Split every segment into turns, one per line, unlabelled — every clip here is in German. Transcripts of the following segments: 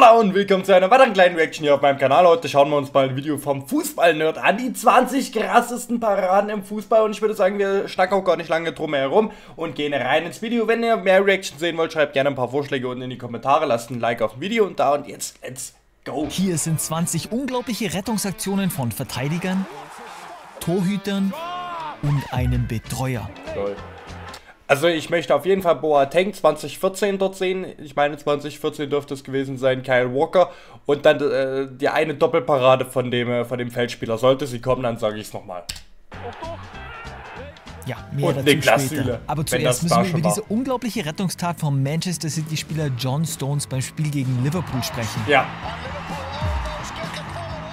Holla und willkommen zu einer weiteren kleinen Reaction hier auf meinem Kanal. Heute schauen wir uns mal ein Video vom Fußball-Nerd an. Die 20 krassesten Paraden im Fußball. Und ich würde sagen, wir schnacken auch gar nicht lange drum herum und gehen rein ins Video. Wenn ihr mehr Reaction sehen wollt, schreibt gerne ein paar Vorschläge unten in die Kommentare. Lasst ein Like auf dem Video und da und jetzt, let's go.
Hier sind 20 unglaubliche Rettungsaktionen von Verteidigern, Torhütern und einem Betreuer.
Toll. Also ich möchte auf jeden Fall Boateng 2014 dort sehen. Ich meine 2014 dürfte es gewesen sein, Kyle Walker. Und dann äh, die eine Doppelparade von dem, äh, von dem Feldspieler. Sollte sie kommen, dann sage ich es nochmal.
Ja, mehr
Und
dazu
Niklas
später.
Süle,
Aber zuerst müssen wir über
war.
diese unglaubliche Rettungstat vom Manchester City-Spieler John Stones beim Spiel gegen Liverpool sprechen.
Ja.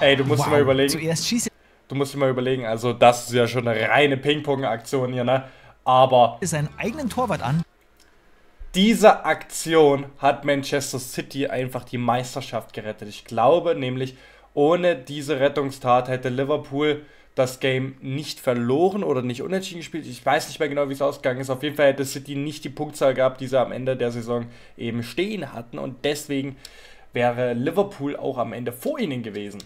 Ey, du musst dir mal überlegen.
Zuerst schießt
Du musst dir mal überlegen, also das ist ja schon eine reine Ping-Pong-Aktion hier, ne? Aber
er seinen eigenen Torwart an,
diese Aktion hat Manchester City einfach die Meisterschaft gerettet. Ich glaube nämlich, ohne diese Rettungstat hätte Liverpool das Game nicht verloren oder nicht unentschieden gespielt. Ich weiß nicht mehr genau, wie es ausgegangen ist. Auf jeden Fall hätte City nicht die Punktzahl gehabt, die sie am Ende der Saison eben stehen hatten. Und deswegen wäre Liverpool auch am Ende vor ihnen gewesen.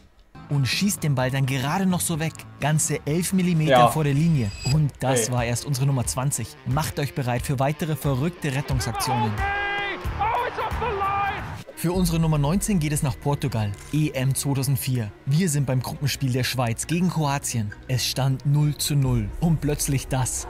Und schießt den Ball dann gerade noch so weg. Ganze 11 mm
Ja.
vor der Linie. Und das
Ey.
war erst unsere Nummer 20. Macht euch bereit für weitere verrückte Rettungsaktionen. Für unsere Nummer 19 geht es nach Portugal, EM 2004. Wir sind beim Gruppenspiel der Schweiz gegen Kroatien. Es stand 0 zu 0 und plötzlich das.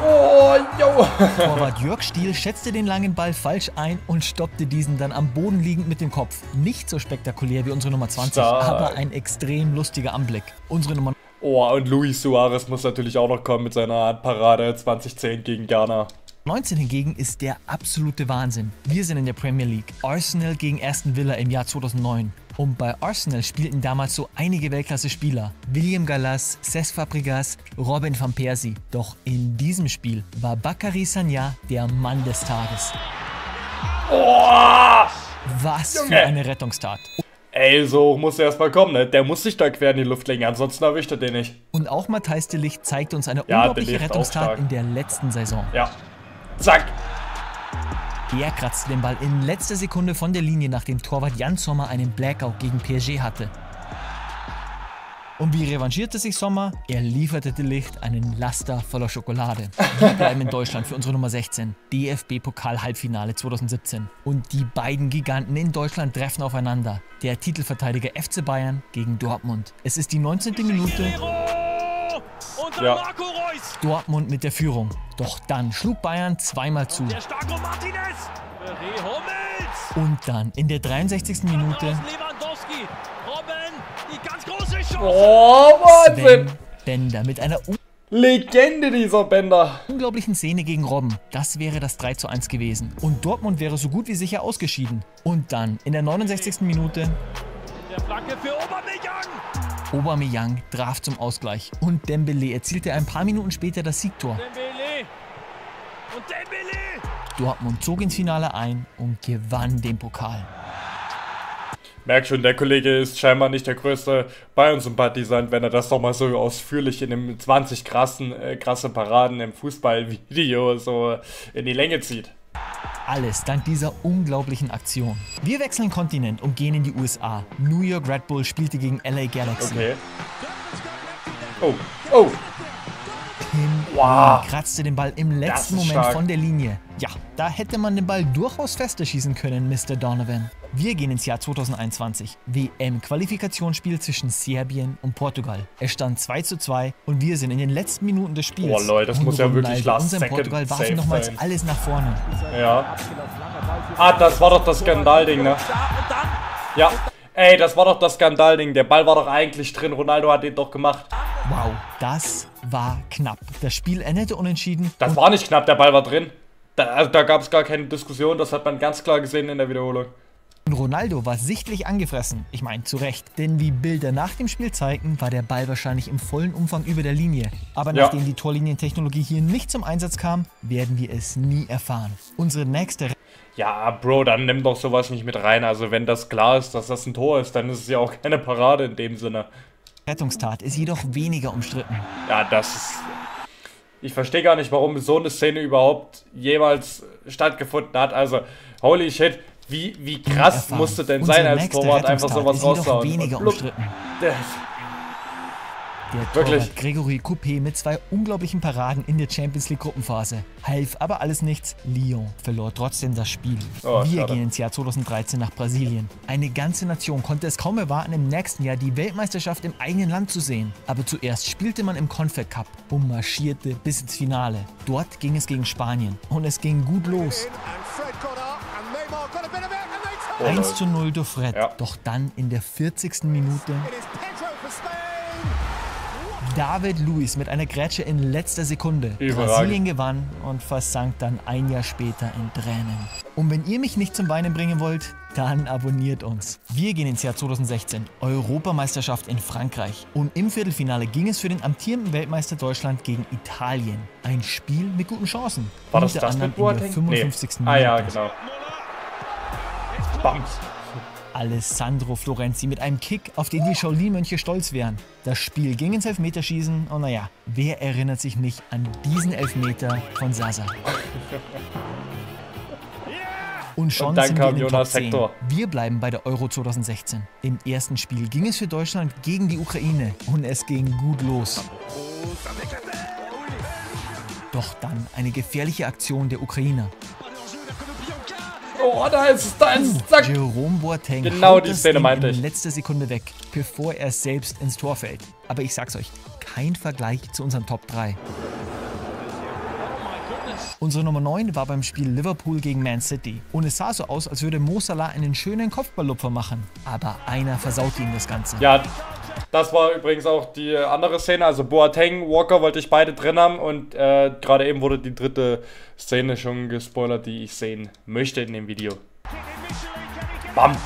Oh, yo!
Torwart Jörg Stiel schätzte den langen Ball falsch ein und stoppte diesen dann am Boden liegend mit dem Kopf. Nicht so spektakulär wie unsere Nummer 20,
Stark.
aber ein extrem lustiger Anblick. Unsere Nummer
Oh, und Luis Suarez muss natürlich auch noch kommen mit seiner Art Parade 2010 gegen Ghana.
19 hingegen ist der absolute Wahnsinn. Wir sind in der Premier League. Arsenal gegen Aston Villa im Jahr 2009. Und bei Arsenal spielten damals so einige Weltklasse-Spieler. William Gallas, Cesc Fabregas, Robin van Persie. Doch in diesem Spiel war Bakary Sagna der Mann des Tages. Was
Junge.
für eine Rettungstat.
Ey, so muss er erstmal kommen, ne? Der muss sich da quer in die Luft legen, ansonsten erwischt er den nicht.
Und auch Matthijs de Ligt zeigte uns eine
Ja,
unglaubliche Rettungstat in der letzten Saison.
Ja. Zack.
Er kratzte den Ball in letzter Sekunde von der Linie, nachdem Torwart Jan Sommer einen Blackout gegen PSG hatte. Und wie revanchierte sich Sommer? Er lieferte de Licht einen Laster voller Schokolade. Wir bleiben in Deutschland für unsere Nummer 16, DFB-Pokal-Halbfinale 2017. Und die beiden Giganten in Deutschland treffen aufeinander. Der Titelverteidiger FC Bayern gegen Dortmund. Es ist die 19. Minute,
Und
Ja.
Marco Reus.
Dortmund mit der Führung. Doch dann schlug Bayern zweimal zu.
Der Starko Martinez. Hummels.
Und dann in der 63. Minute
Lewandowski. Robben. Die ganz große Chance.
Oh, Wahnsinn.
Bender mit einer
Legende dieser Bänder.
unglaublichen Szene gegen Robben. Das wäre das 3 zu 1 gewesen. Und Dortmund wäre so gut wie sicher ausgeschieden. Und dann in der 69. Minute
Der Flanke für Aubameyang.
Traf zum Ausgleich. Und Dembele erzielte ein paar Minuten später das Siegtor.
Dembele. Und Dembele.
Dortmund zog ins Finale ein und gewann den Pokal.
Merk schon, der Kollege ist scheinbar nicht der größte Bayern-Sympathisant, wenn er das doch mal so ausführlich in einem 20 krassen, äh, krasse Paraden im Fußballvideo so in die Länge zieht.
Alles dank dieser unglaublichen Aktion. Wir wechseln Kontinent und gehen in die USA. New York Red Bull spielte gegen LA Galaxy.
Okay. Oh, oh. Wow.
kratzte den Ball im letzten Moment
stark.
von der Linie. Ja, da hätte man den Ball durchaus fester schießen können, Mr. Donovan. Wir gehen ins Jahr 2021. WM-Qualifikationsspiel zwischen Serbien und Portugal. Es stand 2 zu 2 und wir sind in den letzten Minuten des Spiels.
Boah, Leute, das
Und
muss ja wirklich last
und
second
Portugal warfen nochmals
sein.
alles nach vorne.
Ja. Ah, das war doch das Skandalding, ne? Ja. Ey, das war doch das Skandalding. Der Ball war doch eigentlich drin. Ronaldo hat den doch gemacht.
Wow, das war knapp. Das Spiel endete unentschieden.
Das war nicht knapp, der Ball war drin. Da, also, da gab es gar keine Diskussion. Das hat man ganz klar gesehen in der Wiederholung.
Ronaldo war sichtlich angefressen. Ich meine, zu Recht. Denn wie Bilder nach dem Spiel zeigten, war der Ball wahrscheinlich im vollen Umfang über der Linie. Aber
Ja.
nachdem die Torlinientechnologie hier nicht zum Einsatz kam, werden wir es nie erfahren. Unsere nächste
Ja, Bro, dann nimm doch sowas nicht mit rein. Also, wenn das klar ist, dass das ein Tor ist, dann ist es ja auch keine Parade in dem Sinne.
Rettungstat ist jedoch weniger umstritten.
Ja, das ist. Ich verstehe gar nicht, warum so eine Szene überhaupt jemals stattgefunden hat. Also, holy shit. Wie, wie krass musste denn sein als Torwart einfach sowas raushauen?
Weniger umstritten. Der
Wirklich?
Torwart Gregory Coupé mit zwei unglaublichen Paraden in der Champions League Gruppenphase. Half aber alles nichts. Lyon verlor trotzdem das Spiel.
Oh,
Wir
schade.
gehen ins Jahr 2013 nach Brasilien. Eine ganze Nation konnte es kaum erwarten, im nächsten Jahr die Weltmeisterschaft im eigenen Land zu sehen. Aber zuerst spielte man im Confed Cup und marschierte bis ins Finale. Dort ging es gegen Spanien und es ging gut los.
And Fred got up, and Neymar got a bit of it, and they
Oh,
1 zu 0 durch Fred.
Ja.
Doch dann in der 40. Minute David Luiz mit einer Grätsche in letzter Sekunde.
Überragend.
Brasilien gewann und versank dann ein Jahr später in Tränen. Und wenn ihr mich nicht zum Weinen bringen wollt, dann abonniert uns. Wir gehen ins Jahr 2016, Europameisterschaft in Frankreich. Und im Viertelfinale ging es für den amtierenden Weltmeister Deutschland gegen Italien. Ein Spiel mit guten Chancen.
War das
Unter
das mit
anderem in der
Boateng?
55.
Nee. Ah ja, genau. Bams.
Alessandro Florenzi mit einem Kick, auf den die Shaolin-Mönche stolz wären. Das Spiel ging ins Elfmeterschießen und naja, wer erinnert sich nicht an diesen Elfmeter von Sasa? Und schon
Und dann
sind wir in den
Jonas
Top 10.
Hector.
Wir bleiben bei der Euro 2016. Im ersten Spiel ging es für Deutschland gegen die Ukraine und es ging gut los. Doch dann eine gefährliche Aktion der Ukrainer.
Oh, da ist es, da ist es. Zack.
Jerome Boateng
Genau die Szene meinte
in
ich.
letzter Sekunde weg, bevor er selbst ins Tor fällt. Aber ich sag's euch, kein Vergleich zu unseren Top 3. Unsere Nummer 9 war beim Spiel Liverpool gegen Man City. Und es sah so aus, als würde Mo Salah einen schönen Kopfballlupfer machen. Aber einer versaute ihm das Ganze.
Ja, das war übrigens auch die andere Szene. Also Boateng, Walker wollte ich beide drin haben und äh, gerade eben wurde die dritte Szene schon gespoilert, die ich sehen möchte in dem Video. Bam!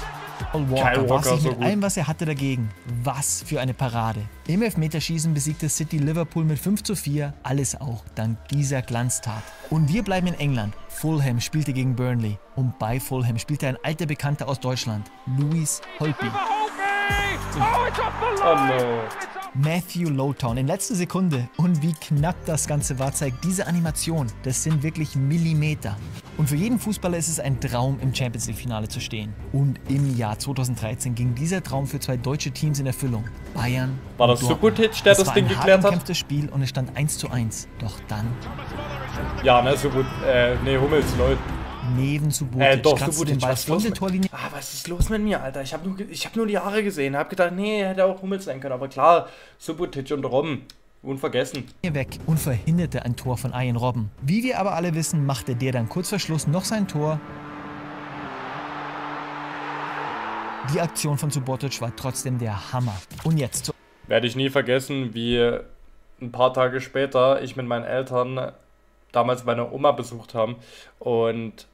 Paul Walker,
Kyle
war
Walker
sich
so
mit
gut.
allem, was er hatte, dagegen. Was für eine Parade. Im Elfmeterschießen besiegte City Liverpool mit 5 zu 4. Alles auch dank dieser Glanztat. Und wir bleiben in England. Fulham spielte gegen Burnley. Und bei Fulham spielte ein alter Bekannter aus Deutschland, Louis Holtby.
Oh no.
Matthew Lowtown in letzter Sekunde. Und wie knapp das Ganze war, zeigt diese Animation. Das sind wirklich Millimeter. Und für jeden Fußballer ist es ein Traum, im Champions League-Finale zu stehen. Und im Jahr 2013 ging dieser Traum für zwei deutsche Teams in Erfüllung. Bayern.
War das. Subotic, der das
war
Ding
ein
geklärt hat?
umkämpftes Spiel und es stand 1 zu 1. Doch dann,
Ja, ne, so gut. Äh, ne, Hummels, Leute.
Neben Subotic,
Äh, doch,
kratzte
Subotic,
den Ball
was ist
von
los
der
mit-
Torlinie
Ah, was ist los mit mir, Alter? Ich habe nur, ich hab nur die Haare gesehen. Hab gedacht, nee, hätte auch Hummels sein können. Aber klar, Subotic und Robben. Unvergessen.
weg und verhinderte ein Tor von Ian Robben. Wie wir aber alle wissen, machte der dann kurz vor Schluss noch sein Tor. Die Aktion von Subotic war trotzdem der Hammer. Und jetzt zu
Werde ich nie vergessen, wie ein paar Tage später ich mit meinen Eltern damals meine Oma besucht haben und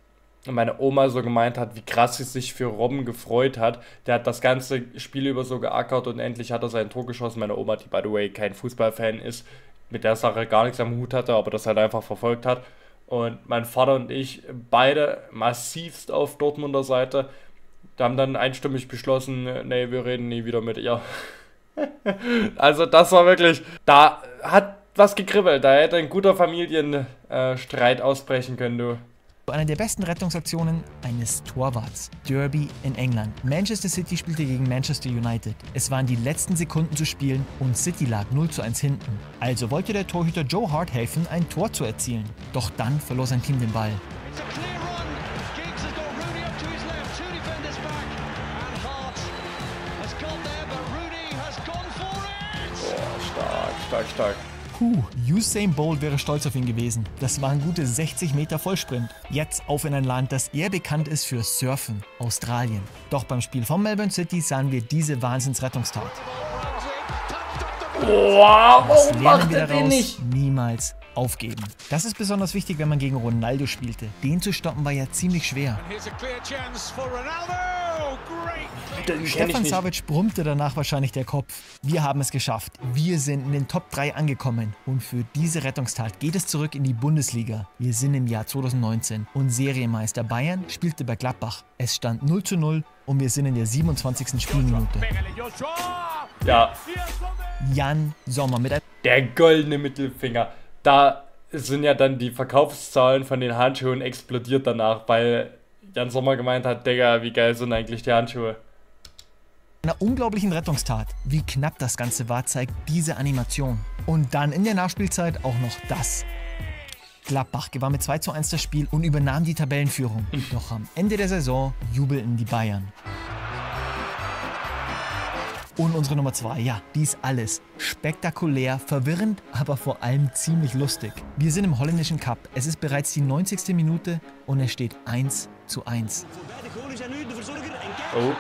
meine Oma so gemeint hat, wie krass sie sich für Robben gefreut hat. Der hat das ganze Spiel über so geackert und endlich hat er sein Tor geschossen. Meine Oma, die by the way kein Fußballfan ist, mit der Sache gar nichts am Hut hatte, aber das halt einfach verfolgt hat. Und mein Vater und ich beide massivst auf Dortmunder Seite. Da haben dann einstimmig beschlossen, nee, wir reden nie wieder mit ihr. Also das war wirklich, da hat was gekribbelt, da hätte ein guter Familienstreit Streit ausbrechen können, du.
Einer der besten Rettungsaktionen eines Torwarts. Derby in England. Manchester City spielte gegen Manchester United. Es waren die letzten Sekunden zu spielen und City lag 0 zu 1 hinten. Also wollte der Torhüter Joe Hart helfen, ein Tor zu erzielen. Doch dann verlor sein Team den Ball.
Stark, stark, stark.
Puh, Usain Bolt wäre stolz auf ihn gewesen. Das waren gute 60 Meter Vollsprint. Jetzt auf in ein Land, das eher bekannt ist für Surfen, Australien. Doch beim Spiel von Melbourne City sahen wir diese Wahnsinnsrettungstat.
Boah,
Was
warum
lernen
macht
wir
er den
daraus?
nicht?
Niemals aufgeben. Das ist besonders wichtig, wenn man gegen Ronaldo spielte. Den zu stoppen war ja ziemlich schwer.
Here's a clear chance for Ronaldo.
Stefan. Savic brummte danach wahrscheinlich der Kopf. Wir haben es geschafft. Wir sind in den Top 3 angekommen. Und für diese Rettungstat geht es zurück in die Bundesliga. Wir sind im Jahr 2019 und Serienmeister Bayern spielte bei Gladbach. Es stand 0 zu 0 und wir sind in der 27. Spielminute.
Ja,
Jan Sommer mit einem
der goldene Mittelfinger. Da sind ja dann die Verkaufszahlen von den Handschuhen explodiert danach, weil Jan Sommer gemeint hat, Digga, wie geil sind eigentlich die Handschuhe.
Einer unglaublichen Rettungstat. Wie knapp das Ganze war, zeigt diese Animation. Und dann in der Nachspielzeit auch noch das. Gladbach gewann mit 2 zu 1 das Spiel und übernahm die Tabellenführung. Doch am Ende der Saison jubelten die Bayern. Und unsere Nummer 2, ja, dies alles. Spektakulär, verwirrend, aber vor allem ziemlich lustig. Wir sind im holländischen Cup. Es ist bereits die 90. Minute und es steht 1 zu 1.
Oh.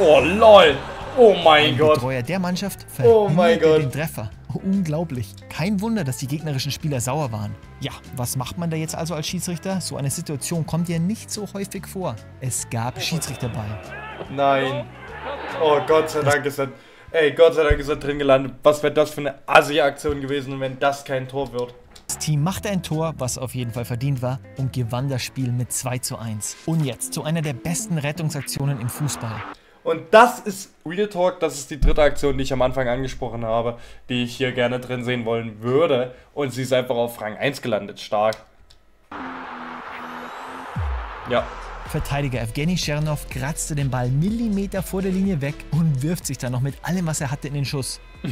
Oh, lol. Oh mein
Ein
Gott.
Betreuer der Mannschaft
Oh mein
verhinderte
Gott.
den Treffer. Unglaublich. Kein Wunder, dass die gegnerischen Spieler sauer waren. Ja, was macht man da jetzt also als Schiedsrichter? So eine Situation kommt ja nicht so häufig vor. Es gab Schiedsrichterball.
Nein. Oh, Gott sei Dank ist er. Ey, Gott sei Dank ist er drin gelandet. Was wäre das für eine Assi-Aktion gewesen, wenn das kein Tor wird?
Das Team machte ein Tor, was auf jeden Fall verdient war, und gewann das Spiel mit 2 zu 1. Und jetzt zu einer der besten Rettungsaktionen im Fußball.
Und das ist Real Talk, das ist die dritte Aktion, die ich am Anfang angesprochen habe, die ich hier gerne drin sehen wollen würde. Und sie ist einfach auf Rang 1 gelandet. Stark. Ja.
Verteidiger Evgeny Chernov kratzte den Ball Millimeter vor der Linie weg und wirft sich dann noch mit allem, was er hatte, in den Schuss.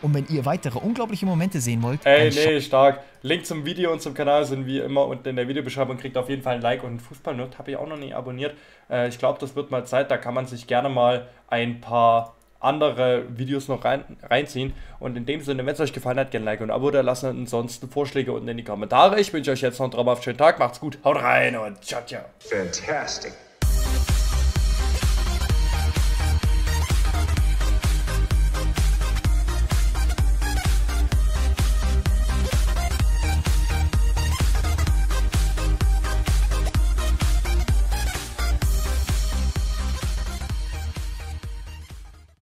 Und wenn ihr weitere unglaubliche Momente sehen wollt,
Ey, nee, stark. Link zum Video und zum Kanal sind wie immer unten in der Videobeschreibung. Kriegt auf jeden Fall ein Like und ein Fußballnerd. Habe ich auch noch nie abonniert. Äh, ich glaube, das wird mal Zeit. Da kann man sich gerne mal ein paar andere Videos noch rein, reinziehen. Und in dem Sinne, wenn es euch gefallen hat, gerne Like und Abo da lassen. Ansonsten Vorschläge unten in die Kommentare. Ich wünsche euch jetzt noch einen traumhaften schönen Tag. Macht's gut. Haut rein und ciao, ciao.
Fantastic.